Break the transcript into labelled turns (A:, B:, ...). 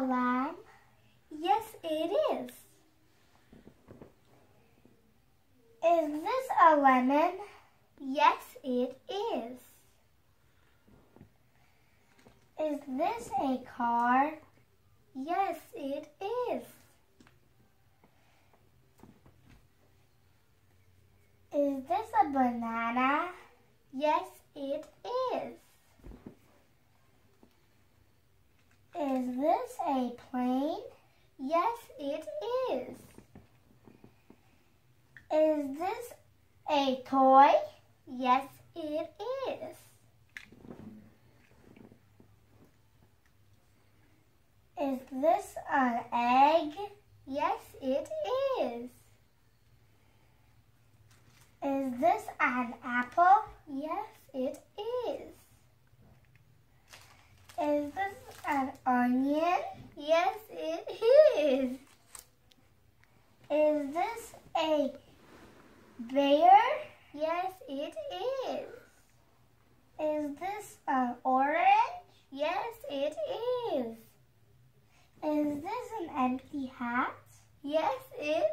A: a lamb? Yes, it is. Is this a lemon? Yes, it is. Is this a car? Yes, it is. Is this a banana? Yes, it is. Is this a plane? Yes, it is. Is this a toy? Yes, it is. Is this an egg? Yes, it is. Is this an apple? Yes, it is. Is this an onion? Yes, it is. Is this a bear? Yes, it is. Is this an orange? Yes, it is. Is this an empty hat? Yes, it.